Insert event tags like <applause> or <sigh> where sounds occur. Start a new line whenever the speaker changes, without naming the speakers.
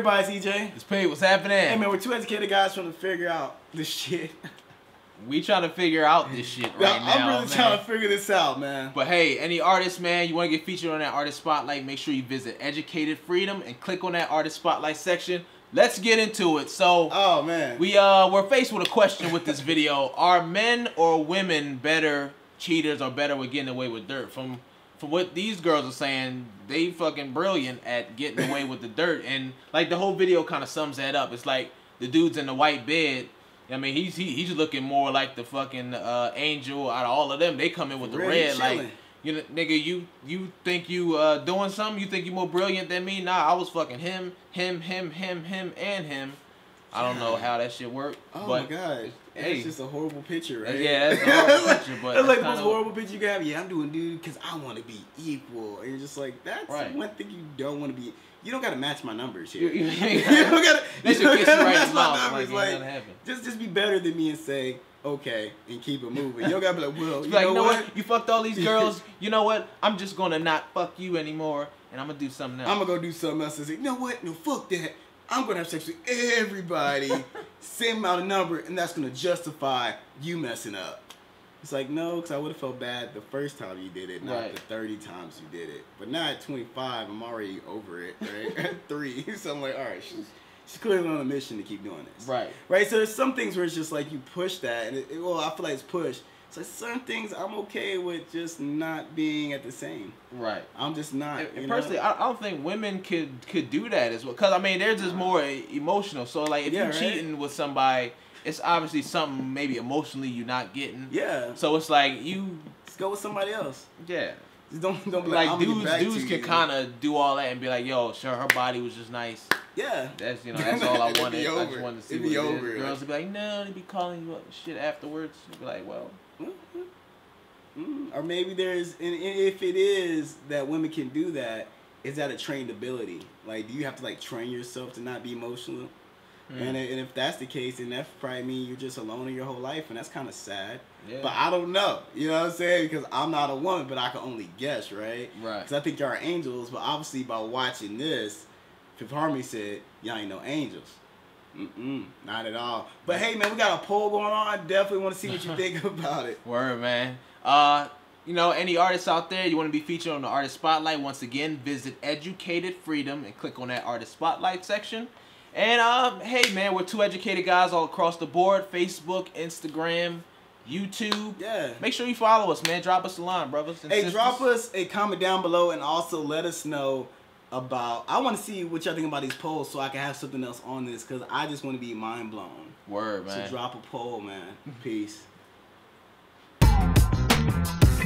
everybody, E.J.
It's Pete. What's happening?
Hey man, we're two educated guys trying to figure out this shit. <laughs>
We trying to figure out this shit right
I'm
now,
really
man.
trying to figure this out, man.
But hey, any artist, man, you want to get featured on that artist spotlight, make sure you visit Educated Freedom and click on that artist spotlight section. Let's get into it. So,
Oh man.
we uh we're faced with a question with this <laughs> video: Are men or women better cheaters or better with getting away with dirt? From from what these girls are saying, they fucking brilliant at getting away with the dirt, and like the whole video kind of sums that up. It's like the dude's in the white bed. I mean, he's he, he's looking more like the fucking uh, angel out of all of them. They come in with the
Really
red, like you know, nigga, you you think you uh doing something? You think you more brilliant than me? Nah, I was fucking him, him, him, him, him, and him. I don't know how that shit worked.
Oh
but
my god.
hey.
It's just a horrible picture, right?
Yeah, that's a <laughs> horrible picture, but
that's like the most horrible picture you can have. Yeah, I'm doing dude because I want to be equal. And you're just like, that's
Right.
one thing you don't want to be. You don't gotta match my numbers here.
you, <laughs>
don't gotta. <laughs>
That kiss right
match my
mouth. Like,
numbers. Like, just just be better than me and say okay and keep it moving. You don't gotta be like, well, you
like,
know,
know
what?
what? You fucked all these girls. You know what? I'm just gonna not fuck you anymore, and I'm gonna do something else.
I'm gonna go do something else and say, you know what? No, fuck that. I'm gonna have sex with everybody, same amount of number, and that's gonna justify you messing up. It's like no, because I would have felt bad the first time you did it, not
Right.
the 30 times you did it. But now at 25, I'm already over it, right? <laughs> at three, <laughs> so I'm like, all right, she's, she's clearly on a mission to keep doing this.
right.
Right. So there's some things where it's just like you push that, and it, it- well, I feel like it's pushed. So certain things I'm okay with just not being at the same.
Right.
I'm just not.
And- and
know?
personally, I, I don't think women could could do that as well. Cause I mean, they're just more emotional. So like, if
Yeah,
you're
right.
cheating with somebody, it's obviously something maybe emotionally you're not getting.
yeah.
So it's like you,
Just go with somebody else.
yeah.
Don't don't be like,
Like dudes, dudes can kind of do all that and be like, "Yo, sure, her body was just nice."
yeah.
That's you know, <laughs> that's all I wanted. I just wanted to see
It'd
what
be
it is.
over.
Girls would be like, "No," they'd be calling you up and shit afterwards. You'd be like, "Well,
Mm, Or maybe there's, and if it is that women can do that, is that a trained ability? Like, do you have to like train yourself to not be emotional?
Hmm.
And, and if that's the case, then that probably mean you're just alone in your whole life, and that's kind of sad.
yeah,
But I don't know. You know what I'm saying? Because I'm not a woman, but I can only guess, right?
right."
Because I think y'all are angels, but obviously by watching this, Fifth Harmony said y'all ain't no angels. Mm-mm, not at all. But hey, man, we got a poll going on. Definitely want to see what you <laughs> think about it.
Word, man. Uh, you know, any artists out there, you want to be featured on the Artist Spotlight, once again, visit Educated Freedom and click on that Artist Spotlight section. And, um, hey, man, we're two educated guys all across the board Facebook, Instagram, YouTube.
Yeah.
Make sure you follow us, man. Drop us a line, brothers. and
Hey,
sisters.
drop us a comment down below and also let us know about. I want to see what y'all think about these polls so I can have something else on this because I just want to be mind blown.
Word, man.
So drop a poll, man. Peace. <laughs>